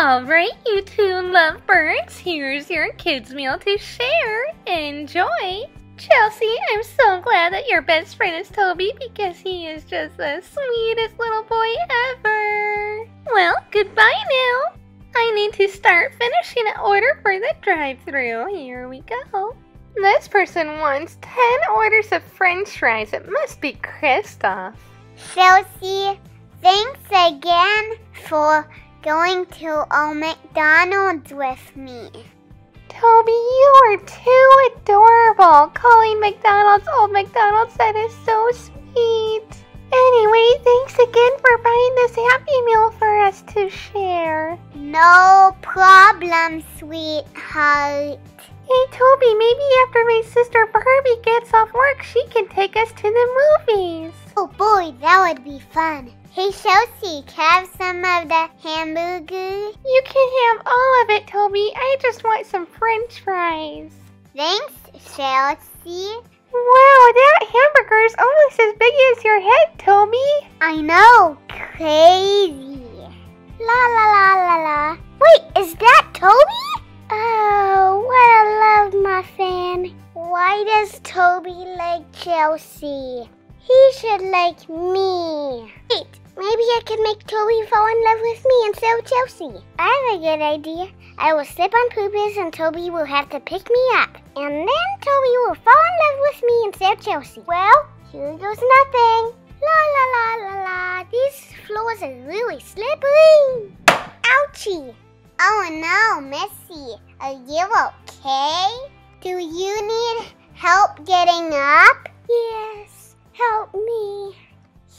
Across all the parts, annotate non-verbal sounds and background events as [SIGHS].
Alright, you two lovebirds, here's your kids' meal to share. Enjoy! Chelsea, I'm so glad that your best friend is Toby because he is just the sweetest little boy ever. Well, goodbye now. I need to start finishing an order for the drive-thru. Here we go. This person wants 10 orders of french fries. It must be Kristoff. Chelsea, thanks again for going to old McDonald's with me. Toby, you are too adorable. Calling McDonald's old McDonald's, that is so sweet. Anyway, thanks again for buying this Happy Meal for us to share. No problem, sweetheart. Hey, Toby, maybe after my sister Barbie gets off work, she can take us to the movies. Oh boy, that would be fun. Hey, Chelsea, can I have some of the hamburger? You can have all of it, Toby. I just want some french fries. Thanks, Chelsea. Wow, that hamburger is almost as big as your head, Toby. I know, crazy. La la la la la. Wait, is that Toby? Oh, what a love muffin. Why does Toby like Chelsea? He should like me. Wait, maybe I can make Toby fall in love with me instead of Chelsea. I have a good idea. I will slip on poopies and Toby will have to pick me up. And then Toby will fall in love with me instead of Chelsea. Well, here goes nothing. La la la la la. These floors are really slippery. Ouchie. Oh no, Missy. Are you okay? Do you need help getting up? Yes, help me.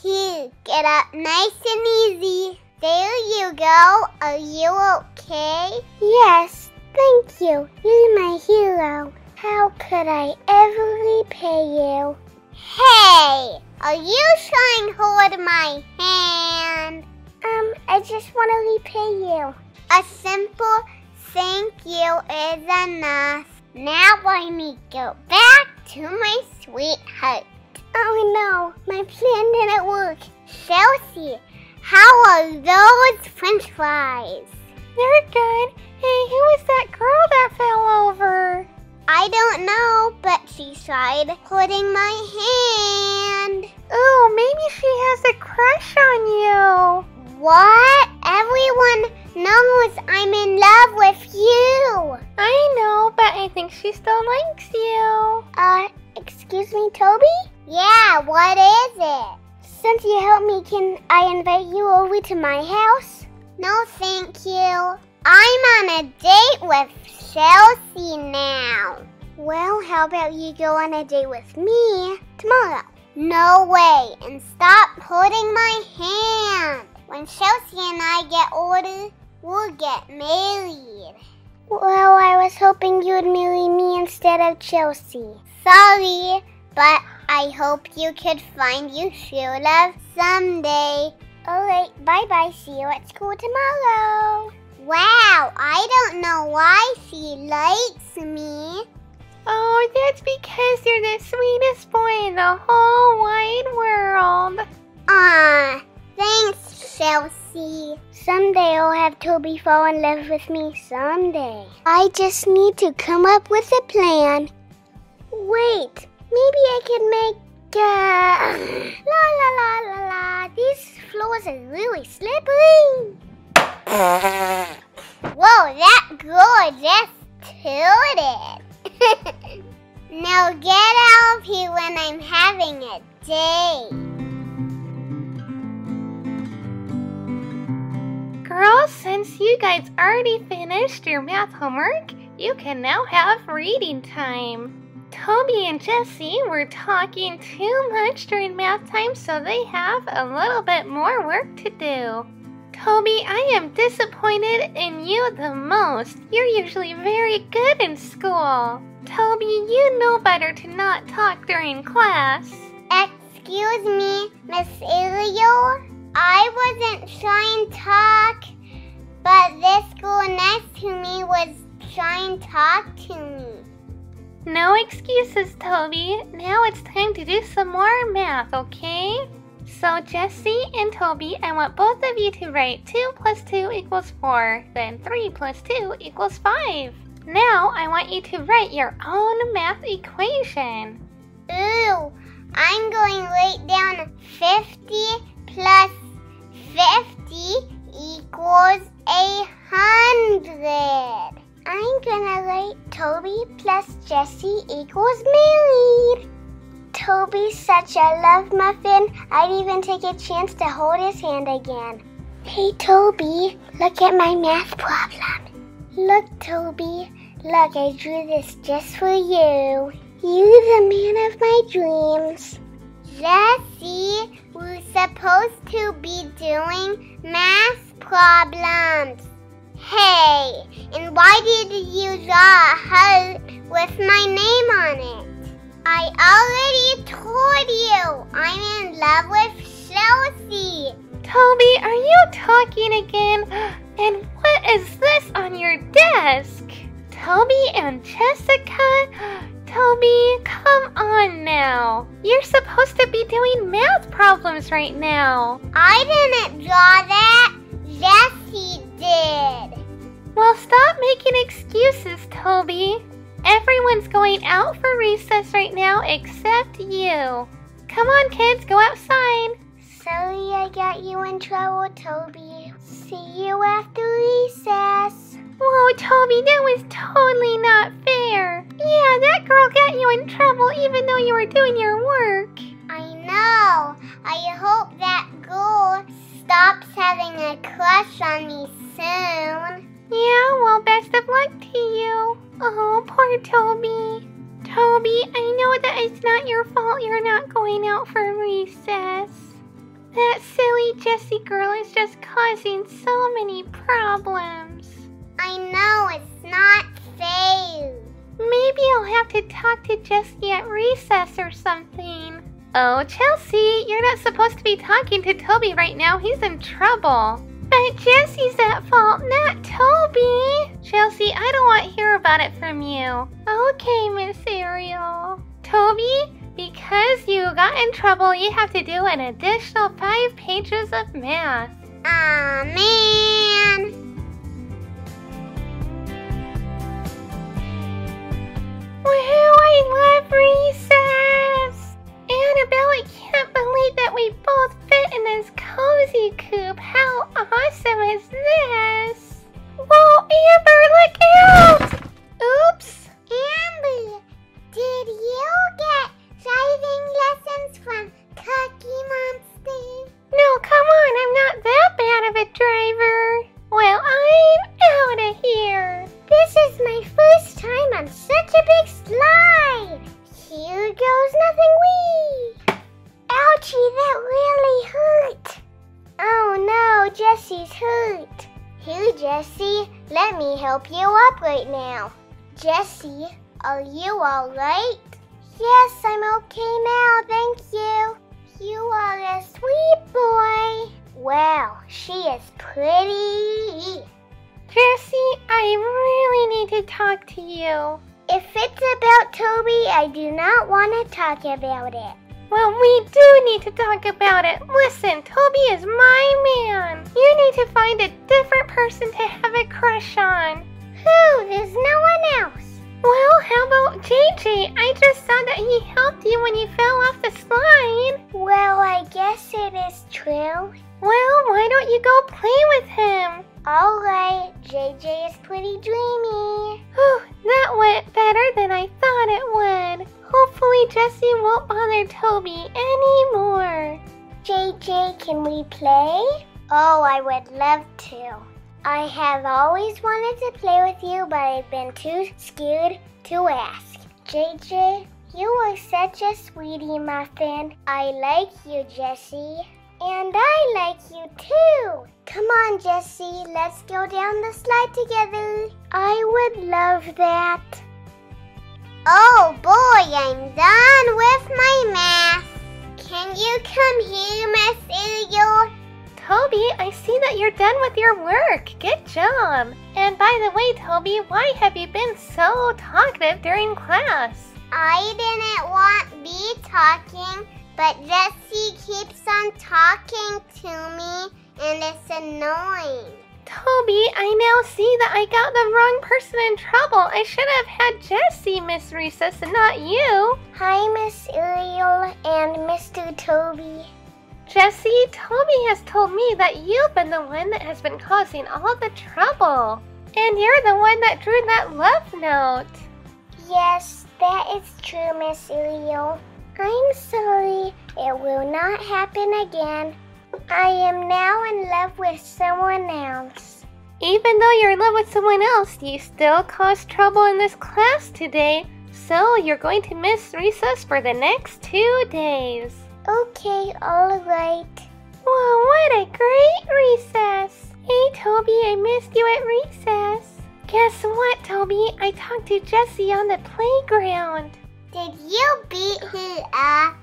Here, get up nice and easy. There you go. Are you okay? Yes, thank you. You're my hero. How could I ever repay you? Hey! Are you trying to hold my hand? Um, I just want to repay you. A simple thank you is enough. Now I need to go back to my sweetheart. Oh no, my plan didn't work. Chelsea, how are those french fries? They're good. Hey, who is that girl that fell over? I don't know, but she tried holding my hand. Oh, maybe she has a crush on you. What? Everyone knows I'm in love with you. I know, but I think she still likes you. Uh, excuse me, Toby? Yeah, what is it? Since you helped me, can I invite you over to my house? No, thank you. I'm on a date with Chelsea now. Well, how about you go on a date with me tomorrow? No way, and stop holding my hand. When Chelsea and I get older, we'll get married. Well, I was hoping you would marry me instead of Chelsea. Sorry, but I hope you could find your true love someday. Alright, bye bye. See you at school tomorrow. Wow, I don't know why she likes me. Oh, that's because you're the sweetest boy in the whole wide world. Ah, thanks, Chelsea. Someday I'll have Toby fall in love with me. Someday. I just need to come up with a plan. Wait, maybe I can make. Uh, la la la la la. These floors are really slippery. Whoa, that girl just tooted. now get out of here when I'm having a date. Girls, since you guys already finished your math homework, you can now have reading time. Toby and Jessie were talking too much during math time, so they have a little bit more work to do. Toby, I am disappointed in you the most. You're usually very good in school. Toby, you know better to not talk during class. Excuse me, Miss Ariel. I wasn't trying to talk, but this girl next to me was trying to talk to me. No excuses, Toby. Now it's time to do some more math, okay? So, Jessie and Toby, I want both of you to write 2 plus 2 equals 4, then 3 plus 2 equals 5. Now, I want you to write your own math equation. Ooh, I'm going right down 50 plus 50 equals a hundred. I'm gonna write Toby plus Jessie equals married. Toby's such a love muffin, I'd even take a chance to hold his hand again. Hey Toby, look at my math problem. Look Toby, look I drew this just for you. You the man of my dreams. Jessie, we're supposed to be doing math problems. Hey, and why did you draw a heart with my name on it? I already told you I'm in love with Chelsea. Toby, are you talking again? [GASPS] And what is this on your desk? Toby and Jessica? Toby, come on now. You're supposed to be doing math problems right now. I didn't draw that. Jessie did. Well, stop making excuses, Toby. Everyone's going out for recess right now except you. Come on, kids, go outside. Sorry I got you in trouble, Toby. See you after recess. Whoa, Toby, that was totally not fair. Yeah, that girl got you in trouble even though you were doing your work. I know. I hope that girl stops having a crush on me soon. Yeah, well, best of luck to you. Oh, poor Toby. Toby, I know that it's not your fault you're not going out for recess. That silly Jessie girl is just causing so many problems. Know it's not fair. Maybe I'll have to talk to Jessie at recess or something. Oh, Chelsea, you're not supposed to be talking to Toby right now. He's in trouble. But Jessie's at fault, not Toby. Chelsea, I don't want to hear about it from you. Okay, Miss Ariel. Toby, because you got in trouble, you have to do an additional five pages of math. Aw, man. Woohoo, I love recess! Annabelle, I can't believe that we both fit in this cozy coop. How awesome is this? Whoa, Amber, look out! Jessie's hurt. Here, Jessie, let me help you up right now. Jessie, are you alright? Yes, I'm okay now, thank you. You are a sweet boy. Wow, she is pretty. Jessie, I really need to talk to you. If it's about Toby, I do not want to talk about it. Well, we do need to talk about it. Listen, Toby is my man. You need to find a different person to have a crush on. Who? There's no one else. Well, how about JJ? I just saw that he helped you when you fell off the slide. Well, I guess it is true. Well, why don't you go play with him? Alright, JJ is pretty dreamy. Whew, that went better than I thought it would. Hopefully Jessie won't bother Toby anymore. JJ, can we play? Oh, I would love to. I have always wanted to play with you, but I've been too scared to ask. JJ, you are such a sweetie muffin. I like you, Jessie. And I like you too. Come on, Jessie, let's go down the slide together. I would love that. Oh boy, I'm done with my math. Can you come here, Miss Ariel? Toby, I see that you're done with your work. Good job. And by the way, Toby, why have you been so talkative during class? I didn't want be talking, but Jessie keeps on talking to me and it's annoying. Toby, I now see that I got the wrong person in trouble. I should have had Jessie, Miss Recess, and not you. Hi, Miss Ariel and Mr. Toby. Jessie, Toby has told me that you've been the one that has been causing all the trouble. And you're the one that drew that love note. Yes, that is true, Miss Ariel. I'm sorry. It will not happen again. I am now in love with someone else. Even though you're in love with someone else, you still caused trouble in this class today. So you're going to miss recess for the next two days. Okay, alright. Whoa, what a great recess! Hey, Toby, I missed you at recess. Guess what, Toby? I talked to Jessie on the playground. Did you beat her up?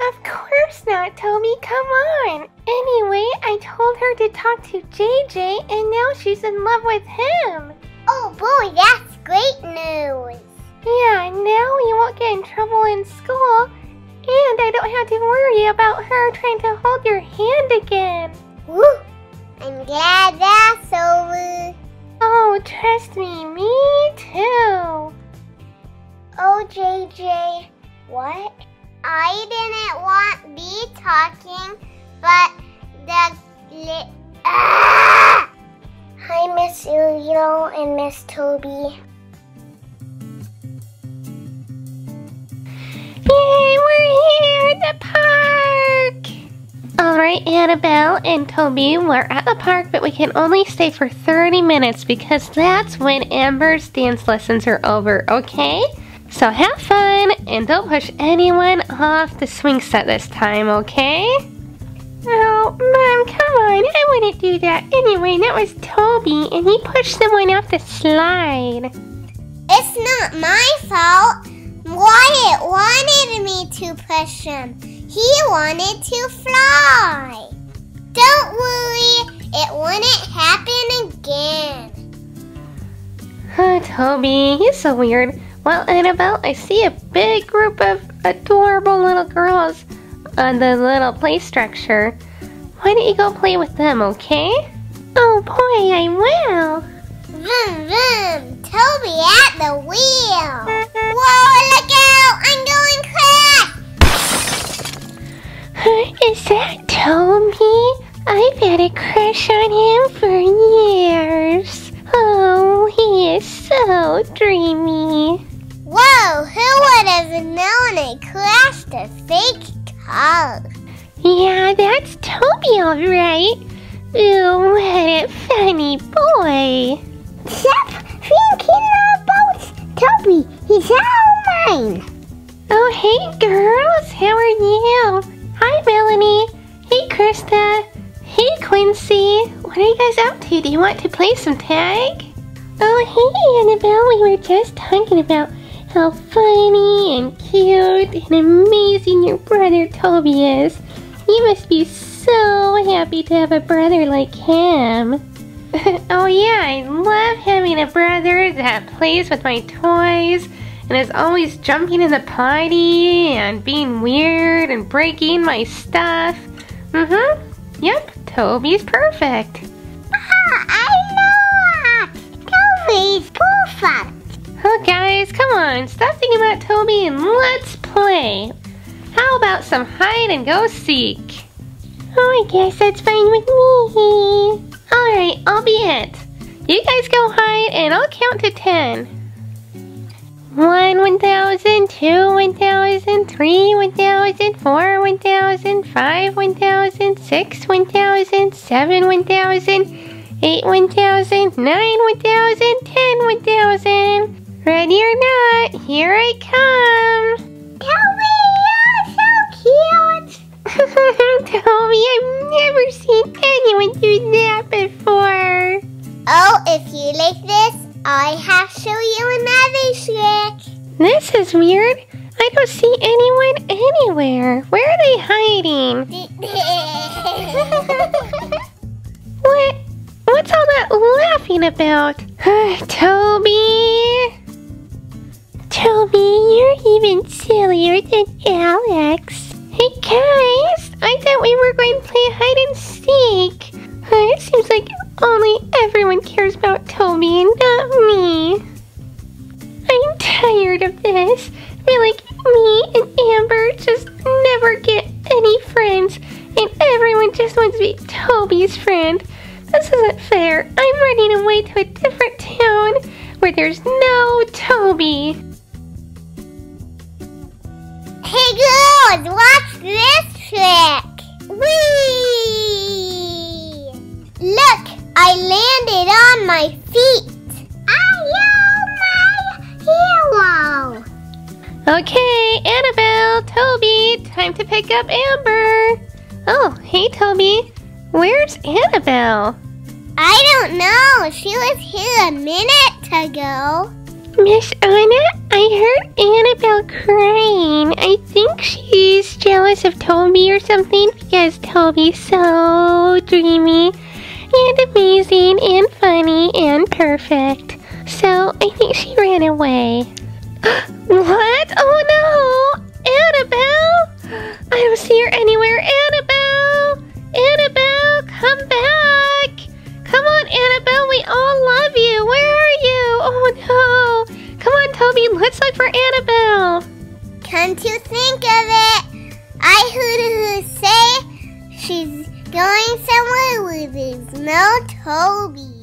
Of course not, Toby. Come on. Anyway, I told her to talk to JJ, and now she's in love with him. Oh boy, that's great news. Yeah, now we won't get in trouble in school, and I don't have to worry about her trying to hold your hand again. Woo! I'm glad that's over. Oh, trust me, me too. Oh, JJ, what? I didn't want be talking, but the ah! Hi, Miss Ariel and Miss Toby. Yay, we're here at the park! Alright, Annabelle and Toby, we're at the park, but we can only stay for 30 minutes because that's when Amber's dance lessons are over, okay? So have fun and don't push anyone off the swing set this time, okay? Oh, Mom, come on. I wouldn't do that anyway. That was Toby, and he pushed someone off the slide. It's not my fault. Wyatt wanted me to push him. He wanted to fly. Don't worry, it wouldn't happen again. Oh, Toby, he's so weird. Well, Annabelle, I see a big group of adorable little girls on the little play structure. Why don't you go play with them, okay? Oh boy, I will. Vroom, vroom. Toby at the wheel. Whoa, look out! I'm going crash! [LAUGHS] Is that Toby? I've had a crush on him for years. Oh, he is so dreamy. Whoa, who would have known it crashed a fake car? Yeah, that's Toby, all right. Ooh, what a funny boy. Stop thinking about Toby. He's all mine. Oh, hey, girls. How are you? Hi, Melanie. Hey, Krista. Hey, Quincy. What are you guys up to? Do you want to play some tag? Oh, hey, Annabelle. We were just talking about how funny and cute and amazing your brother Toby is. You must be so happy to have a brother like him. [LAUGHS] oh yeah, I love having a brother that plays with my toys and is always jumping in the potty and being weird and breaking my stuff. Mm-hmm. Yep, Toby's perfect. Ah, I know. Toby's perfect. Oh guys, come on, stop thinking about Toby and let's play. How about some hide and go seek? Oh, I guess that's fine with me. Alright, I'll be it. You guys go hide and I'll count to ten. One, one thousand, two, one thousand, three, one thousand, four, one thousand, five, one thousand, six, one thousand, seven, one thousand, eight, one thousand, nine, one thousand, ten, one thousand. Ready or not, here I come. Toby, you're so cute. [LAUGHS] Toby, I've never seen anyone do that before. Oh, if you like this, I have to show you another trick. This is weird. I don't see anyone anywhere. Where are they hiding? [LAUGHS] What? What's all that laughing about? [SIGHS] Toby! Toby, you're even sillier than Alex. Hey guys, I thought we were going to play hide and seek. It seems like only everyone cares about Toby and not me. I'm tired of this. I feel like me and Amber just never get any friends, and everyone just wants to be Toby's friend. This isn't fair. I'm running away to a different town where there's no Toby. Hey girls, watch this trick! Whee! Look, I landed on my feet. I am my hero. Okay, Annabelle, Toby, time to pick up Amber. Oh, hey, Toby. Where's Annabelle? I don't know. She was here a minute ago. Miss Anna, I heard Annabelle crying. I think she's jealous of Toby or something because Toby's so dreamy and amazing and funny and perfect. So I think she ran away. [GASPS] what? Oh no! Annabelle! I don't see her anywhere. Toby, let's look for Annabelle. Come to think of it, I heard her say she's going somewhere where there's no Toby.